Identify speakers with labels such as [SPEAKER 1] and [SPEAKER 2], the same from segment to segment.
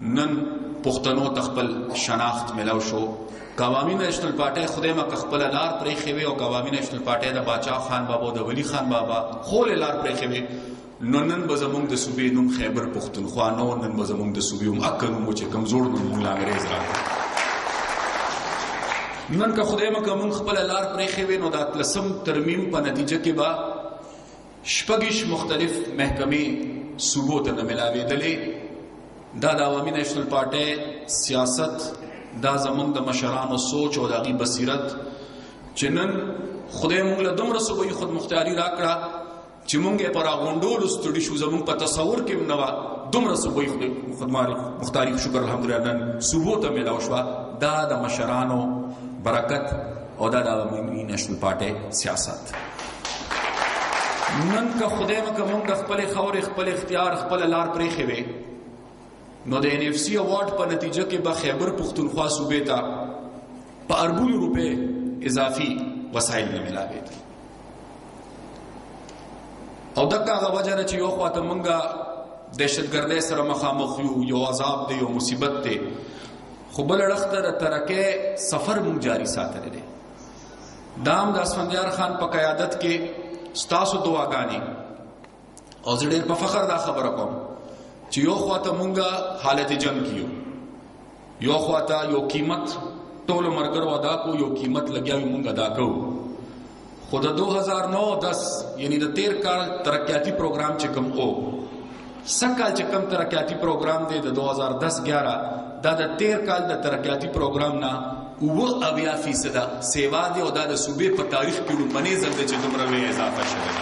[SPEAKER 1] نن پښتنو تخپل شناخت ملاو شو قوامي نېشنل پارټي خدای ما خپل لار پرې خوي او قوامي نېشنل پارټي د باچا خان بابا د ولی خان بابا خو لار پرې خوي نو نن به زمونږ د صوبې نوم خیبر پښتونخوا نو نن به زمونږ د صوبې هم اکه نوم چې کمزور نوم مولا انګريز را نن که خدای مکه مونږ خپل لار پرې خوي نو د تلسم ترمیم په نتیجه کې به شپږیش مختلف محکمې صوبو ته نه ملاوېدلې دا د عوامي نېشنل پارټۍ سیاست دا زمونږ د مشرانو سوچ او د هغوی بصیرت چې نن خدای موږ له دومره صوبوي خودمختاري راکړه چې موږ یې پر غونډولو ستړي شو زموږ په تصور کې نه وه دومره صوبوي خودماري مختاري شکر الحمدلله نن صوبو ته ملاو شوه دا د مشرانو برکت او دا د عوامي نشل پارټي سیاست نن که خدای مکه مونږ خپل خور خپل اختیار خپل لار پرې خوي نو د ان اف سي اوارډ په نتیجه کې به خیبر پښتونخوا صوبې ته په اربونو روپې اضافي وسایل نه ملاوي او دغه هغه وجه ده چې یو خواته مونږه دهشتګردۍ سره مخامخ یو یو عذاب دی یو مصیبت دی خو بل اړخ ته د ترکه سفر مونږ جاری ساتل دي دام د اسفندیار خان په قیادت کې ستاسو دعاګانې او زه ډېر په فخر دا خبره کوم چې یو خواته مونږه حالت جنگ کیو یو خواته یو قیمت ټول مرګر ادا کو یو قیمت لګیا وي مونږ ادا کو خو د 2009 10 یعنی د تیر کال ترقیاتی پروګرام چې کوم او سکال چې کوم ترقیاتی پروګرام دی د 2010 11 دا د تیر کال د ترقیاتی پروګرام نه و اویا فیصد سیوا دی او دا د صوبې په تاریخ کې لومړنی ځل دی چې دومره وی اضافه شوه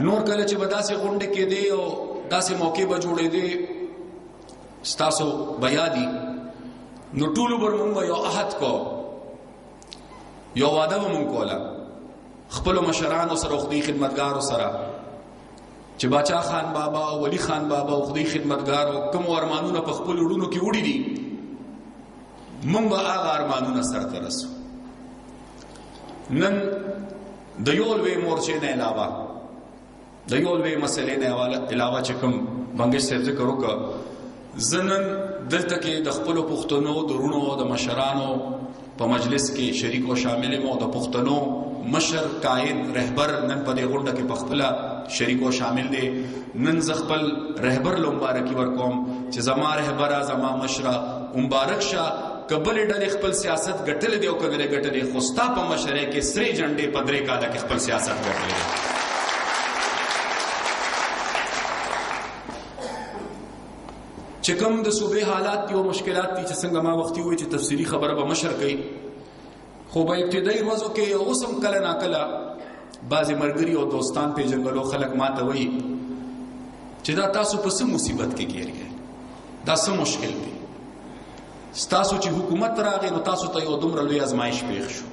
[SPEAKER 1] نور کله چې به داسې غونډې کېدې او داسې موقع به جوړېدې ستاسو بیا دي نو ټول بر مونږ یو عهد کو یو وعده مونږ کوله خپل مشرانو سره خدي خدمتګارو سره چې باچا خان بابا او ولی خان بابا او خدي خدمتګارو کوم ارمانونه په خپل وړونو کې وړي دي مونږ هغه ارمانونه سره ترسو نن د یو لوی مورچې نه علاوه د یو لوی مسلې نه علاوه چې کوم بنگش صاحب ذکر وکړ زنن دلته کې د خپل پښتنو درونو او د مشرانو په مجلس کې شریک او شامل مو د پښتنو مشر قائد رهبر نن په دې غونډه کې پخپلا شریک او شامل دي نن ز خپل رهبر لومبارکي ورکوم چې زما رهبره زما مشره مبارک شه کبلې ډلې خپل سیاست ګټلې دی او کبلې ګټلې خو ستا په مشرۍ کې سری جنډې په درې کاله کې خپل سیاست ګټلې چې کوم د صوبې حالات دي او مشکلات دي چې څنګه ما وختي وې چې تفصیلی خبره به مشر کوي خو په ابتدایي ورځو کې اوس هم کله نا کله بعضې مرګري او دوستان پېژنګلو خلک ما ته وایي چې دا تاسو په څه مصیبت کې ګیر یې دا څه مشکل دی ستاسو چې حکومت راغی نو تاسو ته یو دومره لوی ازمایش پیښ شو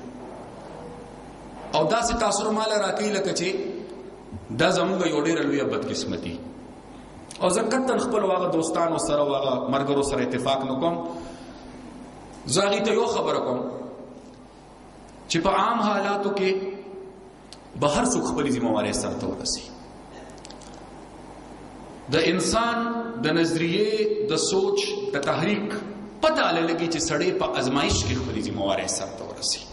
[SPEAKER 1] او داسې تاثر مال راکې لکه چې دا زموږ یو ډېر لوی بدقسمتي او زه کتن خپل واغه دوستانو سره واغه مرګرو سره اتفاق نکوم زاغی ته یو خبره کوم چې په عام حالاتو کې به هر څوک خپل ذمہواري سره ته ورسي د انسان د نظریه د سوچ د تحریک پته لګي چې سړی په ازمایش کې خپل ذمہواري سره ته ورسي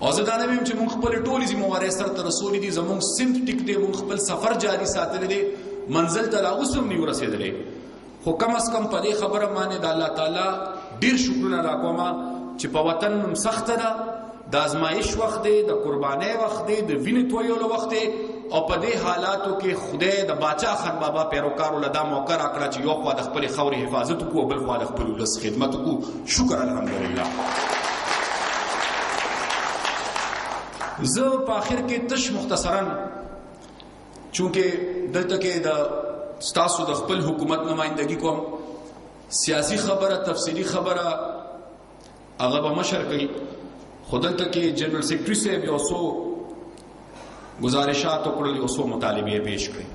[SPEAKER 1] او زه دا نه ویم چې موږ خپل ټولې ذمہوارۍ سره تر رسولې دي زموږ سمت ټیک دی موږ خپل سفر جاری ساتلی دی منزل ته لا اوس هم نیو رسېدلی خو کم از کم په دې خبره باندې د الله تعالی ډیر شکرونه را کوم چې په وطن سخت ده د ازمایش وخت دی د قربانۍ وخت دی د وینې تویولو وخت دی او په دې حالاتو کې خدای د باچا خان بابا پیروکارو لدا موقع راکړه چې یو خوا د خپل خوري حفاظت وکړو بل خوا د خپل ولس خدمت وکړو شکر الحمدلله زه په اخر کې تش مختصرا چونکه دلته کې د ستاسو د خپل حکومت نمائندګي کوم سیاسي خبره تفصيلي خبره هغه به مشر کوي خودته کې جنرال سیکریټری صاحب یو څو گزارشات او کړل یو څو مطالبه پیش کړي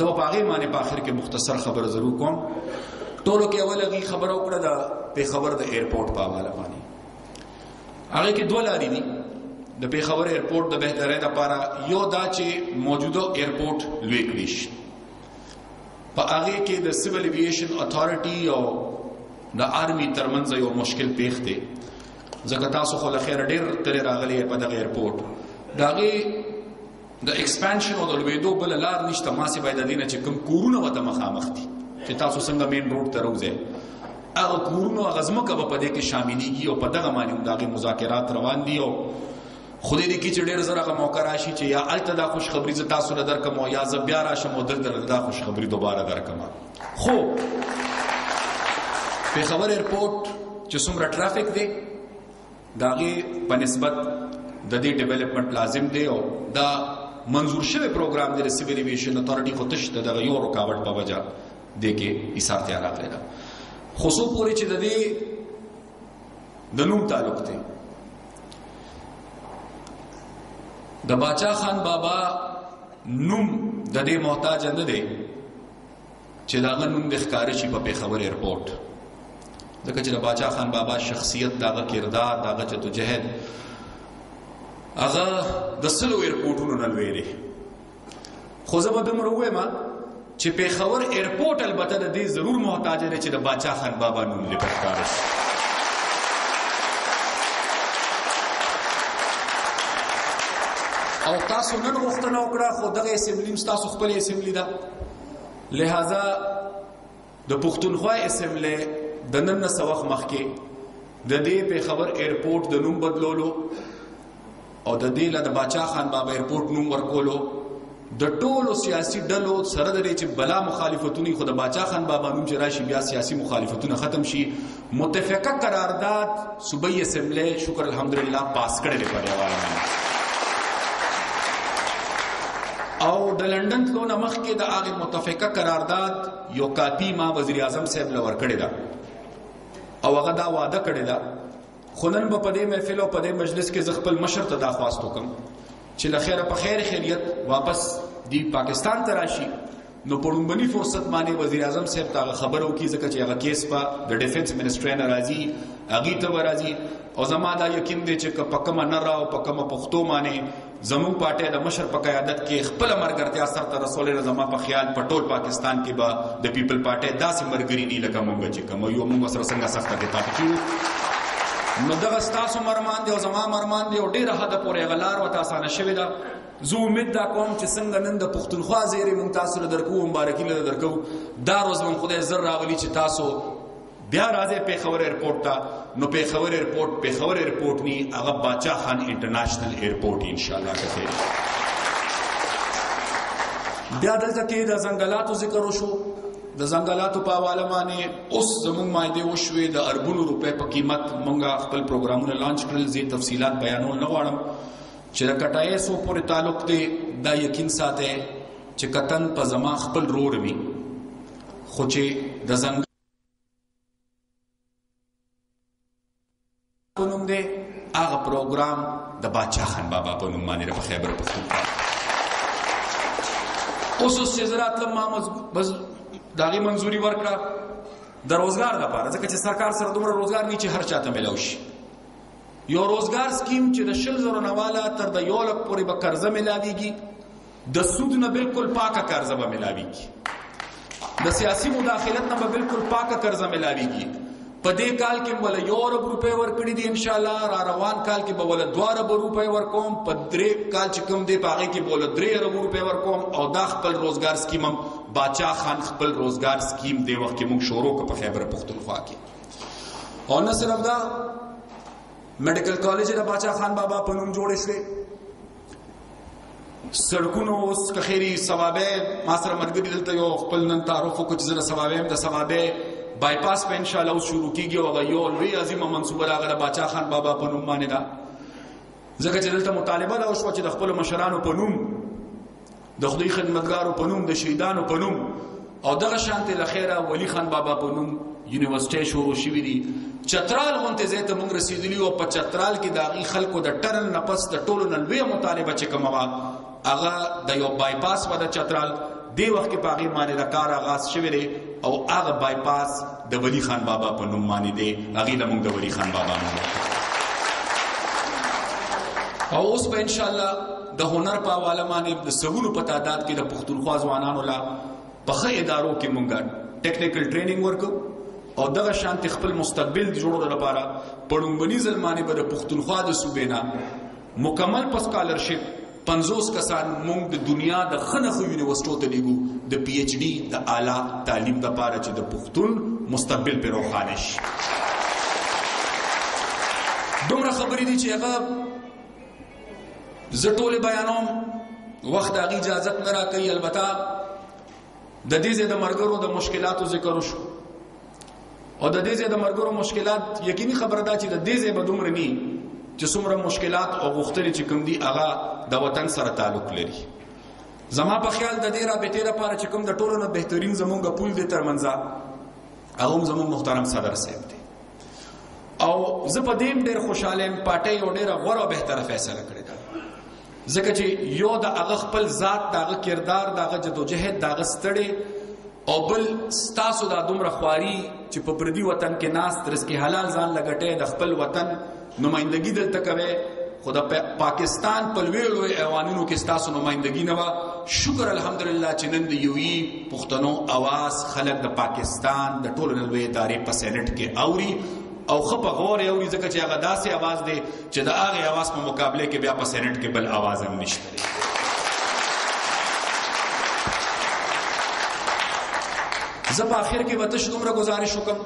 [SPEAKER 1] زه په هغه معنی په اخر کې مختصر خبر ضرور کوم ټولو کې اول هغه خبر او کړه دا په خبر د ایرپورټ په حواله باندې هغه کې دوه لارې دي د په خبر ایرپورټ د بهتره لپاره یو دا چې موجوده ایرپورټ لوی کړی شي په هغه کې د سیول ایویشن اتارټي او د آرمي ترمنځ یو مشکل پیښ دی ځکه تاسو خو له خیر ډیر تل راغلي په دغه ایرپورټ داغه د ایکسپانشن او د لویدو بل لار نشته ما سي باید دینه چې کوم کورونه وته مخامخ دي چې تاسو څنګه مین روډ ته روزه هغه کورونو هغه ځمکه په دې کې شاملېږي او په دغه باندې دغه مذاکرات روان دي او خو دې کې چې ډېر زره غو موقع راشي چې یا الته دا خوشخبری ز تاسو له درکم او یا ز بیا راشم او دلته دا خوشخبری دوباره درکم خو په خبر ایرپورټ چې څومره ټرافیک دی داغه په نسبت د دې ډیولپمنٹ لازم دی او دا منظور شوی پروګرام د سیویل ایویشن اتارټي خو تش دغه یو رکاوټ په وجہ د کې ایثار تیار راغلی خو څو پوری چې د دې د نوم تعلق دی د باچا خان بابا نوم د دې محتاج نه دی چې دا نوم د ښکارې شي په پیښور ایرپورټ ځکه چې د باچا خان بابا شخصیت دا کردار دا چې تو جهاد هغه د سلو ایرپورټونو نه لوي خو زه به دومره ووایم چې پیښور ایرپورټ البته د دې ضرور محتاج دی چې د باچا خان بابا نوم دې پښکار شي او تاسو نن غوښتنه وکړه خو دغه اسمبلی تاسو خپل اسمبلی ده لہذا د پښتونخوا اسمبلی د نن سوخ مخکې د دې پیښور ایرپورټ د نوم بدلولو او د دې لد باچا خان بابا ایرپورټ نوم ورکولو د ټولو سیاسي ډلو سره د چې بلا مخالفتونی خو د باچا خان بابا نوم چې راشي بیا سیاسي مخالفتونه ختم شي متفقه قرارداد صوبې اسمبلی شکر الحمدلله پاس کړل په دی حواله او د لندن تلو نه مخکې د هغه متفقه قرارداد یو کاپی ما وزیر اعظم صاحب لور کړی دا او هغه دا وعده کړی دا خو نن به په دې محفل او په دې مجلس کې زه خپل مشر ته دا خواست وکم چې له خیره په خیر خیریت واپس دی پاکستان ته راشي نو په لومبني فرصت باندې وزیر اعظم صاحب ته خبرو کې ځکه چې هغه کیس په د ډیفنس منسټري ناراضي اغي ته ورازي او زما دا یقین دی چې په کومه نره او په کومه پښتو باندې زموږ پارټۍ د مشر په قیادت کې خپل مرګرتیا سر ته رسولې ده زما په خیال په ټول پاکستان کې به د پیپل پارټۍ داسې مرګري نه لکه موږ چې کوم یو موږ سره څنګه سخت کې تاپ کیو نو دغه تاسو مرمان دی او زما مرمان دی او ډیره حد پورې غلار وته اسانه شوې ده زه امید دا کوم چې څنګه نن د پښتونخوا زیرې مونږ تاسو له درکو مبارکي له درکو دا روز مونږ خدای زر راولي چې تاسو بیا راځي پیښور ایرپورټ ته نو پیښور ایرپورټ پیښور ایرپورټ ني هغه باچا خان انټرنیشنل ایرپورټ ان شاء الله کته بیا دلته کې د زنګلاتو ذکر وشو د زنګلاتو په حواله باندې اوس زموږ مایده وشوې د اربونو روپې په قیمت مونږه خپل پروګرامونه لانچ کړل زی تفصيلات بیانول نه غواړم چې د کټای سو پورې تعلق دی دا یقین ساته چې کتن په زما خپل رور وي خو چې د زنګ په نوم دی هغه پروګرام د باچا خان بابا په نوم باندې په خیبر پښتونخوا اوس اوس چې زرات لمه بس داغي منځوري ورکړه د روزګار لپاره ځکه چې سرکار سره دومره روزګار نه چې هر چاته ملاو شي یو روزګار سکیم چې د شل زرو نواله تر د یو لک پورې به قرضه ملاويږي د سود نه بالکل پاکه قرضه به ملاويږي د سیاسي مداخلت نه به بالکل پاکه قرضه ملاويږي په دې کال کې ول یو ارب روپے ورکړي دي ان شاء الله را روان کال کې به ول 2 ارب روپے ورکوم په درې کال چې کوم دی پاغه کې بول 3 ارب روپے ورکوم او دا خپل روزګار سکیم هم باچا خان خپل روزګار سکیم دی وخت کې موږ شروع کړ په خیبر پښتونخوا کې او نه صرف دا میډیکل کالج د باچا خان بابا په نوم جوړ شوی سړکونو اوس کخيري سوابه ما سره مرګري دلته یو خپل نن تعارف کو چې زره سوابه د سوابه بای پاس په ان شاء الله شروع کیږي او یو لوی عظیمه منصوبه راغله باچا خان بابا په نوم باندې دا ځکه چې دلته مطالبه دا وشو چې د خپل مشرانو په نوم د خدای خدمتګارو په نوم د شهیدانو په نوم او دغه شانته لخيره ولی خان بابا په نوم یونیورسيټي شروع شوې دي چترال غونته زیته موږ رسیدلی او په چترال کې داغي خلکو د ټرن نفس د ټولو نلوي مطالبه چې کومه وا هغه د یو بای پاس و د چترال دی وخت کې پاغي باندې د کار آغاز شوی دی او هغه بای پاس د ولی خان بابا په نوم باندې دی هغه لمونږ د ولی خان بابا نوم او اوس په ان شاء الله د هنر په حواله باندې د سونو په تعداد کې د پښتونخوا ځوانانو لا په خې ادارو کې مونږه ټیکنیکل ټریننګ ورکو او دغه شانت خپل مستقبل جوړولو لپاره پړومبني ځلمانه به د پښتونخوا د صوبینا مکمل په سکالرشپ 50 کسان مونږ د دنیا د خنخو یونیورسيټو ته لیګو د پی ایچ ډی د اعلی تعلیم د لپاره چې د پښتون مستقبل پر روښانه شي دومره خبرې دي چې هغه زه ټول بیانوم وخت هغه اجازه نه راکړي البته د دې زې د مرګرو د مشکلاتو ذکر وشو او د دې زې د مرګرو مشکلات یقیني خبره ده چې د دې زې بدومر نه چې څومره مشکلات او غوښتنې چې کوم دي هغه د وطن سره تعلق لري زما په خیال د دې رابطې لپاره چې کوم د ټولو نه بهترین زمونږ پول دی ترمنځه هغه زمونږ محترم صدر صاحب دی او زه په دې ډېر خوشاله یم پارټي یو ډېر غوړه بهتره فیصله کړې ده ځکه چې یو د هغه خپل ذات د هغه کردار د هغه جدوجہد د هغه ستړې او بل ستاسو د دومره خواري چې په پردي وطن کې ناس ترس کې حلال ځان لګټې د خپل وطن نمائندګي دلته کوي خو د پاکستان په لوی لوی ایوانونو کې ستاسو نمائندګي نه و شکر الحمدلله چې نن د یوې پښتنو اواز خلک د پاکستان د ټولو لوی ادارې په سېنات کې اوري او خپه غور اوري ځکه چې هغه داسې اواز دی چې د هغه اواز په مقابله کې بیا په سېنات کې بل اواز هم نشته زه په اخر کې وتش دومره گزارش وکم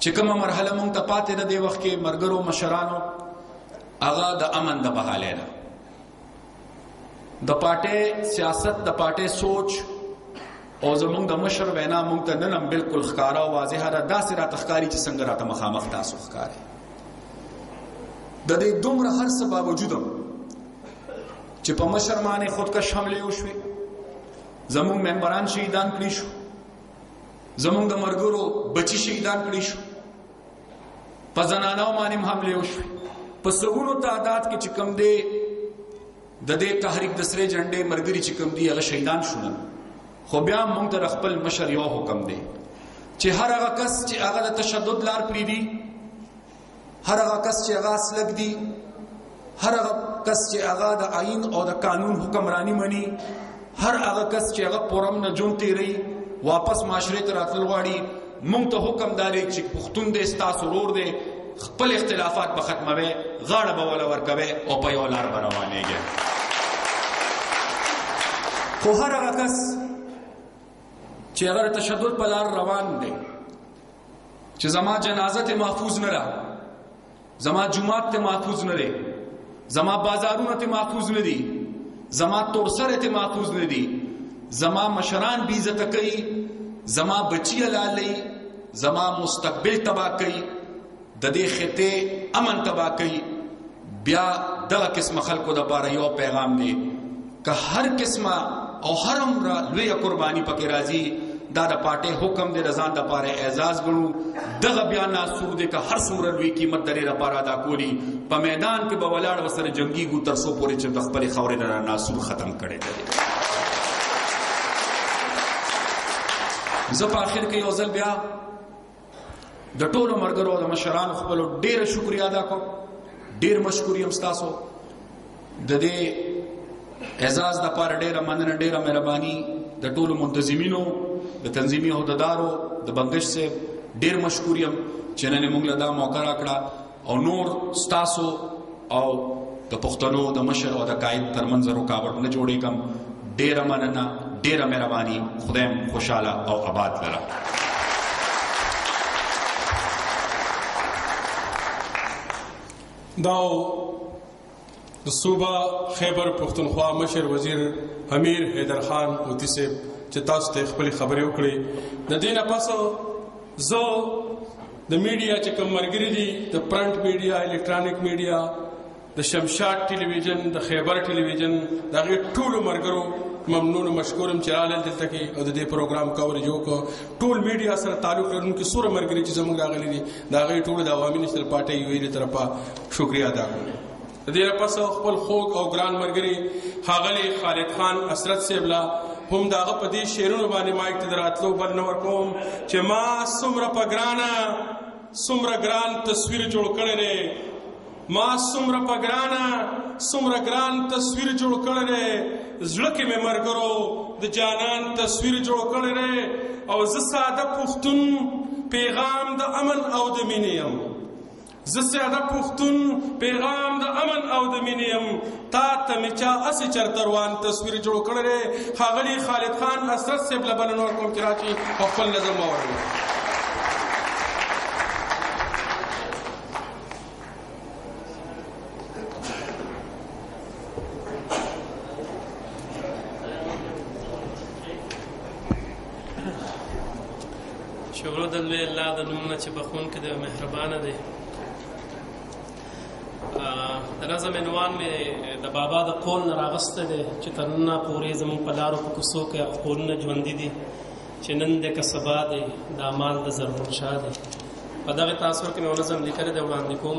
[SPEAKER 1] چې کومه مرحله مونږ ته پاتې ده د وخت کې مرګرو مشرانو هغه د امن د بحاله ده د پارټي سیاست د پارټي سوچ او زمونږ د مشر وینا مونږ ته نن هم بالکل ښکارا او واضح را داسې را تخکاری چې څنګه را ته مخامخ تاسو ښکاري د دې دومره هر څه باوجود چې په مشر باندې خودکش حمله وشوي زموږ ممبران شهیدان کړی شو زمونږ د مرګرو بچی شهیدان کړی شو په زنانو باندې حمله وشو په سونو تعداد کې چې کم دی د دې تحریک د سره جنډې مرګري چې کم دی هغه شهیدان شول خو بیا موږ د خپل مشر یو حکم دی چې هر هغه کس چې هغه د تشدد لار پری دی هر هغه کس چې هغه اسلک دی هر هغه کس چې هغه د آئین او د قانون حکمرانی مني هر هغه کس چې هغه پرم نه جون تیری واپس معاشره ته راتل غواړي مونږ ته حکم داري چې پښتون دې ستاسو ورور دې خپل اختلافات به ختموي غاړه به ولا ورکوي او په یو لار روانيږي خو هر هغه کس چې هغه د تشدد په لار روان دی چې زما جنازه ته محفوظ نه ده زما جمعات ته محفوظ نه ده زما بازارونه ته محفوظ نه دي زما تورسره ته محفوظ نه دي زما مشران بی عزت کوي زما بچی لالي زما مستقبل تباہ کوي د دې خطه امن تباہ کوي بیا دغه قسمه خلکو د پاره یو پیغام دی که هر قسمه او هر عمر لوی قرباني پکې راځي دا د پاټه حکم دی رضان د پاره اعزاز ګړو دغه بیا ناسور دی که هر څومره لوی قیمت درې را پاره ادا کولی په میدان کې به ولاړ وسره جنگي ګو تر سو پورې چې د خپل خورې نه ناسور ختم کړي زه په اخر کې یو ځل بیا د ټولو مرګرو د مشرانو خپل ډیر شکریا ادا کوم ډیر مشکوری هم تاسو د دې اعزاز د پاره ډیر مننه ډیر مهرباني د ټولو منتظمینو د تنظیمي هددارو د بنگش سے ډیر مشکوری هم چې نن موږ له دا موقع راکړه او نور ستاسو او د پښتنو د مشر او د قائد ترمنځ رکاوټ نه جوړې کم ډیره مننه ډیره مهرباني خدایم خوشاله او آباد لره
[SPEAKER 2] دا صوبه خیبر پښتونخوا مشر وزیر امیر حیدر خان اوتی صاحب چې تاسو ته خپل خبرې وکړې د دینه پس زه د میډیا چې کوم مرګري دي د پرنټ میډیا الکترونیک میډیا د شمشاد ټلویزیون د خیبر ټلویزیون دا غي ټول مرګرو ممنون او مشکورم چې رااله دلته کې او د دې پروګرام کورې جوړ کو ټول میډیا سره تعلق لرونکي سور مرګري چې زموږ راغلي دي دا غي ټول د عوامي نشل پارټي ویلي طرفه شکریه ادا کوم د دې پس خپل خوږ او ګران مرګري هغلی خالد خان اسرت سیبلا هم داغه په دې شعرونو باندې ما اقتداراتلو بل نه ورکوم چې ما سمره په ګرانه سمره ګران تصویر جوړ کړی دی ما سمره په ګرانه سمره ګران تصویر جوړ کړی دی زړه کې مې مرګرو د جانان تصویر جوړ کړی دی او زه ساده پښتون پیغام د امن او د مینې یم زه ساده پښتون پیغام د امن او د مینې يم تا ته مې چا اسې چرته روان تصویر جوړ کړی ښاغلی خالد خان حسرت صاحب له بله نور کوم چې راشي په خپل نظر ما
[SPEAKER 3] وروي شروع د لوی الله د نوم نه چې بخون کې د مهربان دی نظم عنوان مې د بابا د قول نه راغسته دی چې تر نن پورې زموږ په لارو په کوڅو کې قولونه ژوندې دي چې نن د کسبا دی د مال د زرمون شاه دی په دغه تاثر کې مې ولزم لیکل دی وړاندې کوم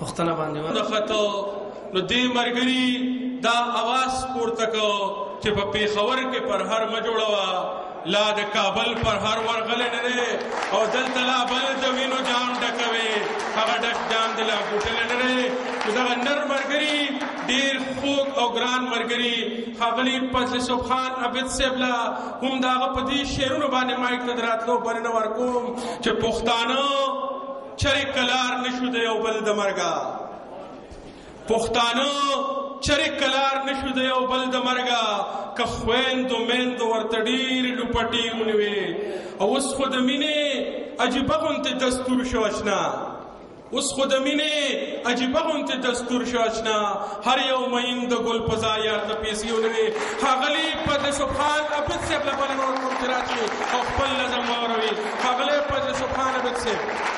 [SPEAKER 3] پوښتنه باندې
[SPEAKER 2] ونښته نو دې مرګري دا اواز پورته کو چې په پیښور کې پر هر ما جوړوا لا د کابل پر هر ورغله نه لري او دلته لا بل د وینو جام ډکوي هغه ډک جام د لا ګټل نه لري چې دا نر مرګري ډیر خوږ او ګران مرګري خغلی پس سبحان عبد سبلا هم دا په دې شعرونو باندې مایک ته دراتلو بلنه ورکوم چې پښتانه چرې کلار نشو د یو بل د مرګه پښتانه چرې کلار نشو د یو بل د مرګه که خویندو میندو ورته ډېرې ډوپټې ونیوې او اوس خو د مینې عجیبه غونتې دستور شو اشنا اوس خو د مینې عجیبه غونتې دستور شو اشنا هر یو مین د ګل په ځای یار ته پیسې ولري ښاغلی فضل سبحان عبید صاحب لپاره نور کوم چې راشي او خپل نظم واوروي ښاغلی فضل سبحان
[SPEAKER 4] عبید صاحب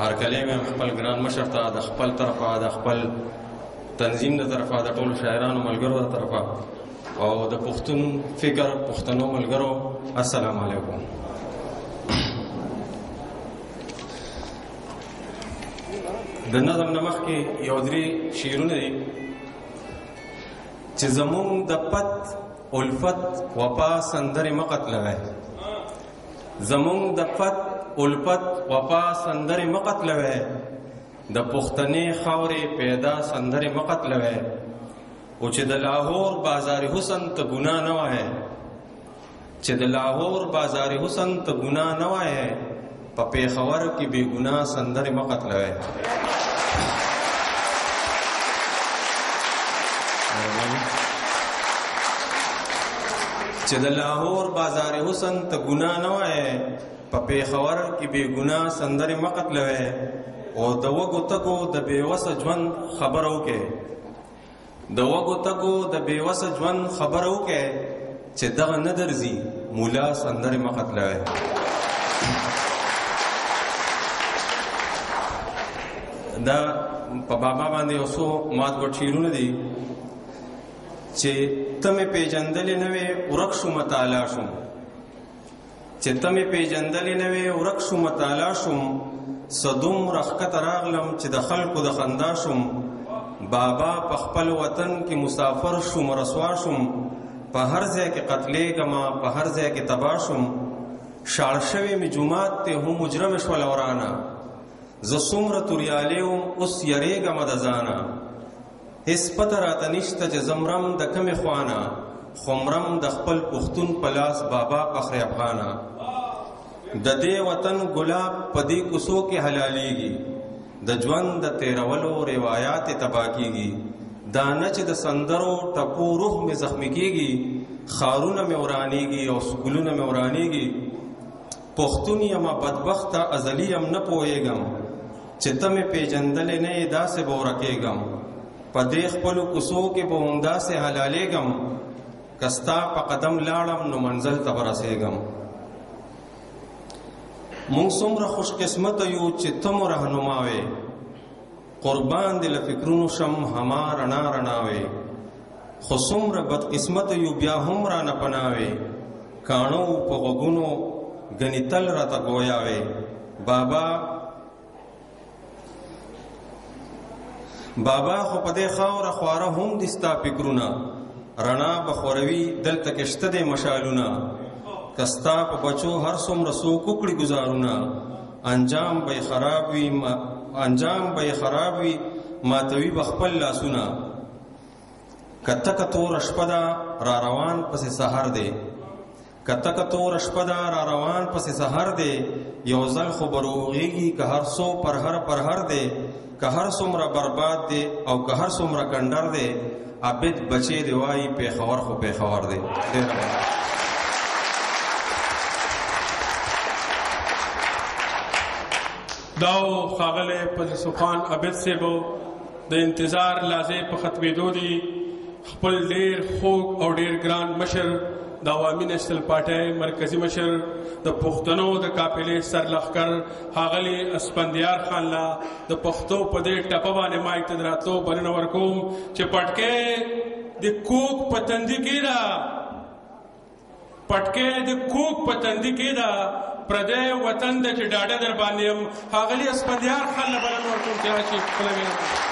[SPEAKER 4] هر کله مې خپل ګران مشر ته د خپل طرفه د خپل تنظیم د طرفه د ټول شاعرانو ملګرو د طرفه او د پښتون فکر پښتنو ملګرو السلام علیکم د نظم نمخ کې یو درې شعرونه دي چې زمونږ د پت الفت وپا سندرې مقت لوي زمونږ د پت الپت وفا سندرې مقتلوي د پښتنې خاورې پیدا سندرې مقتلوي او چې د لاهور بازار حسن ته ګنا نه وای چې د لاهور بازار حسن ته ګنا نه وای په پیښور کې بے ګنا سندرې مقتلوي چې د لاهور بازار حسن ته ګنا نه وای په پیښور کې به ګنا سندره مقت لوي او د وګو تکو د بیوسه ژوند خبرو کې د وږو تږو د بې وسه ژوند خبره وکړئ چې دغه نه درځي مولا سندرې مه ختلوئ دا په بابا باندې یو څو مات ګټ شعرونه دي چې ته مې پیژندلې نه وې ورک شوم تعالی شوم چې ته مې پیژندلې نه وې ورک شوم تالا شوم څه دومره ښکته راغلم چې د خلکو د خندا شوم بابا په خپل وطن کې مسافر شوم رسوا شوم په هر ځای کې قتلېږم په هر ځای کې تباه شوم شاړ شوی مې جومات ته هم مجرم شول ورانه زه څومره توریالی وم اوس یریږم د ځانه هیڅ پته راته نشته چې زه مرم د کومې خوا نه خو مرم د خپل پښتون په لاس بابا فخر افغانه د دې وطن ګلاب په دې کوڅو کې حلالېږي د ژوند د تېرولو روایات یې تباه کېږي دا نه چې د سندرو ټپو روح مې زخمي کېږي ښارونه مې ورانېږي او سکولونه مې ورانېږي پښتون یم بدبخته ازلی یم نه پوهېږم چې ته مې پیژندلې نه یې داسې به ورکېږم په دې خپلو کوڅو کې به همداسې حلالېږم که ستا په قدم لاړم نو منزل ته به رسېږم مونږ څومره خوشقسمته یو چې ته مو رهنما وې قربان دې له فکرونو شم هما رڼا رڼا وې خو څومره بدقسمت یو بیا هم را نه پناه وې کاڼو په غوږونو ګنې تل راته ګویا وې بابا بابا خو په دې خاوره خواره هم دي ستا فکرونه رڼا به خوروي دلته کې شته دی مشالونه که ستا په بچو هر څومره څوک وکړي ګزارونه انجام به یې خراب وي انجام به یې خراب وي ماتوي به خپل لاسونه که تکه توره شپه ده را روان پسې سهار دی که تکه توره شپه ده را روان پسې سهار دی یو ځل خو به روغېږي که هر څو پرهر پرهر دی که هر څومره برباد دی او که هر څومره کنډر دی عابد بچی دی وای پیښور خو پیښور دی ډیر
[SPEAKER 2] داو خاغله پنسوخان عابد سیبو د انتظار لازم په ختمېدو دی خپل ډیر خوږ او ډیر ګران مشر د عوامي نېشنل پارټۍ مرکزی مشر د پښتنو د قافلې سرلخر هغلی اسپندیار خان لا د پښتو په دې ټپه باندې مایک ته دراتلو بلنه ورکوم چې پټکې د کوک پتندې کې را پټکی د کوک په تندي کې ده پردی وطن د چې ډاډه در باندې يم هغلی اسفندیار خان له بلنه ورکوم چې راشي خپله وینا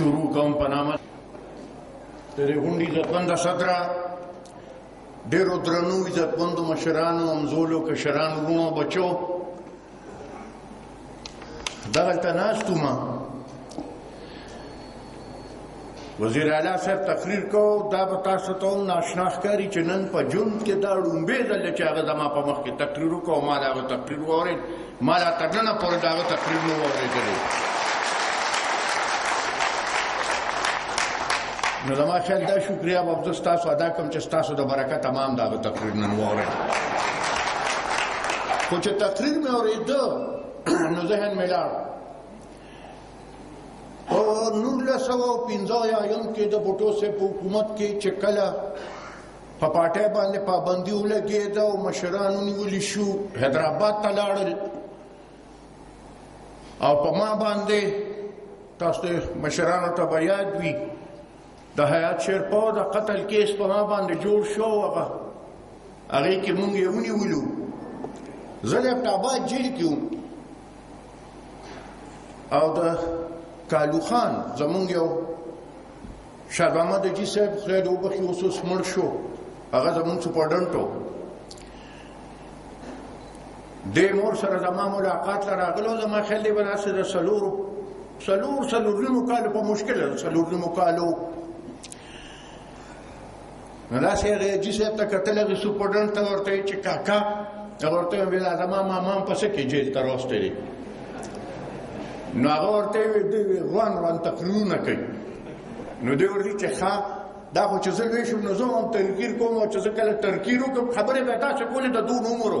[SPEAKER 5] شروع کوم په نامه د دې غونډې عزتمند صدر ډېرو درنو عزتمندو مشرانو همزولو کشرانو وروڼو بچو دغلته ناست وم وزیر اعلی صاحب تقریر کو دا به تاسو ته هم ناشنا ښکاري چې نن په جون کې دا ړومبې ځل چې هغه زما په مخ کې تقریر وکړو ما دا تقریر واورېد ما لا تر ننه پورې د هغه تقریر نه و اورېدلی، نو زما خیال دا شکریا به زه ستاسو ادا کوم چې ستاسو د برکته ما هم د هغه تقریر نن واورېد. خو چې تقریر مې اورېده نو ذهن مې لاړ په نولس سوه او پنځه اویایم کې د بوټو صاحب په حکومت کې چې کله په پاټه باندې پابندي ولګېده او مشرانو نیول شو حیدرآباد ته لاړل او په ما باندې تاسو مشرانو ته به یاد وي د حیات شیرپو د قتل کیس په ما باندې جوړ شو هغه هغه کې مونږ یې ونیولو زه د ابټاباد جیل کې او د کالو خان زمونږ یو شاه محمد جی صاحب خدای دې وبخښي اوس اوس مړ شو هغه زمونږ سپورډنټ و د مور سره زما ملاقات ته راغلو زما خیال دی ولا سره سلور سلور سلور نو کال په مشکل سلور نو کالو نو دا سه غیجی سه ته کتل غي سپورډن ته ورته چې کاکا ته ورته ویل زما ماما په څه کې جیل ته راوستي نو هغه ورته وی دی روان روان تقریرونه کوي نو دی ورته چې ښا دا خو چې زه ویشم نو زه هم تنکیر کوم او چې زه کله تنکیر وکم خبره به تاسو کولې د دوه عمرو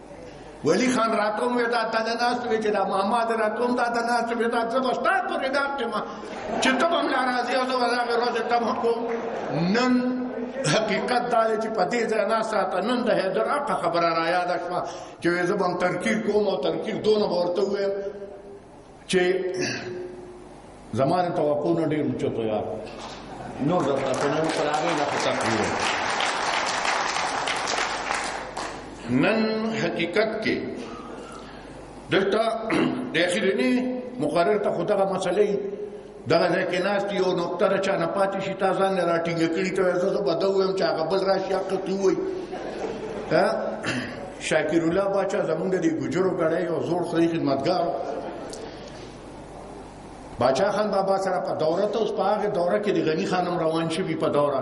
[SPEAKER 5] ولی خان راتوم وی دا دنه ناست وی چې دا محمد راتوم دا دنه ناست وی دا زما ستا په ردار کې ما چې ته هم ناراضي او زه هغه روز ته هم کوم نن حقیقت دا چې په دې ځای نه ساته نن د حیدر اپ خبره را یاد شوه چې زه به ترکیب کوم او ترکیب دونه ورته وې چې زماره توقعونه ډېر اوچتو یا نور د تاسو پر هغه نه تقریر نن حقیقت کې دلته د اخیرنی مقرر ته خدغه مسلې دغه ځکه ناست یو نقطه را چانه پاتې شي تا ځان را ټینګ کړی ته زه به دا ویم چې هغه بل راشي حق ته وای ها شاکر الله باچا زمونږ د ګجرو غړې او زور خري خدمتګار باچا خان بابا سره په دوره ته اوس په هغه دوره کې د غنی خانم روان شي په دوره